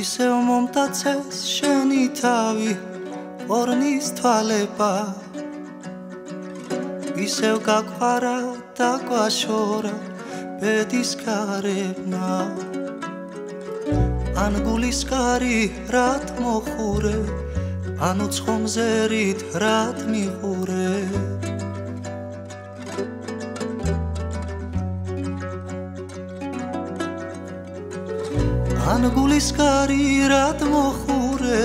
ისევ მომტაცეს შენი თავი ორნის თვალება. ისევ გაყვარა და გვაშორა ბედის კარებმა ან გულის კარი რათ მოხურე ანუ ცხომზერით რათ მიყურე ან გულის კარი რად მოხურე?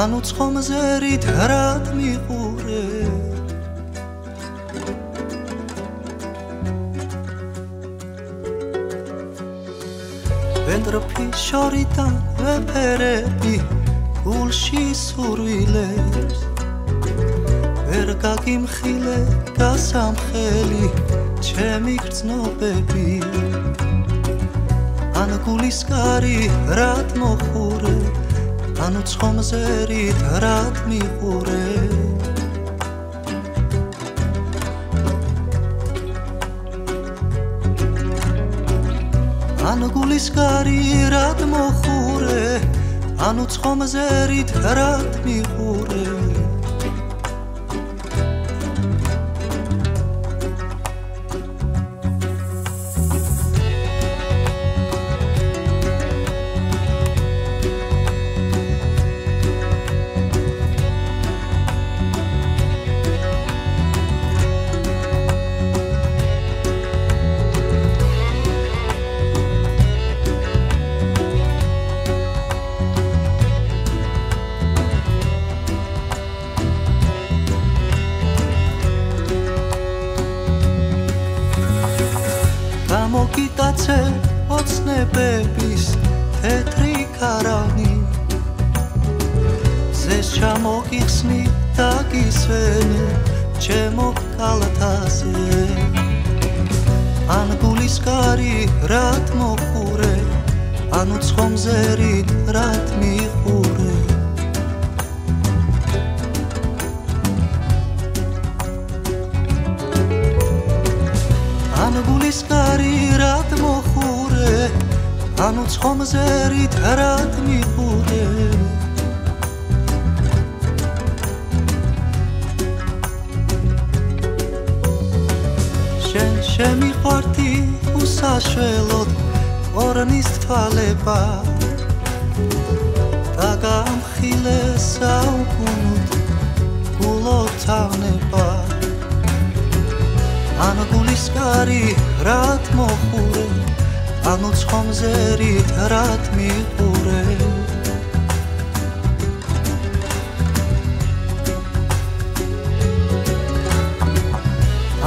ანუ ცხომზერით რად მიყურე? ვენდროფი შორიდან ვეფერები გულში სურვილებს. ვერ გაგიმხილე გასამხელი ჩემი გრძნობები ან გულის კარი რად მოხურე? ანუ ცხომზერით რად მიყურე? ან გულის კარი რად მოხურე? ანუ ცხომზერით რად მიყურე მოგიტაცე ოცნებების თეთრი ქარავნი ზეს ჩამოგიხსნი და გისვენი ჩემო კალათაზე ან გულის კარი რად მოხურე? ანუ ცხომზერით რად ან გულის კარი რად მოხურე? ანუ ცხომზერით რად მიყურე შენ შემიყვარდი უსაშველოდ ორნის თვალება და გამხილე საუკუნოდ კარი რად მოხურე? ანუ ცხომზერით რად მიყურე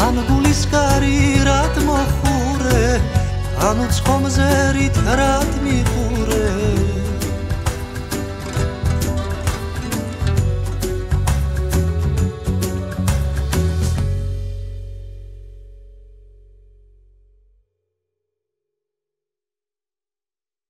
ან გულის კარი რად მოხურე? ანუ ცხომზერით რად მიყურე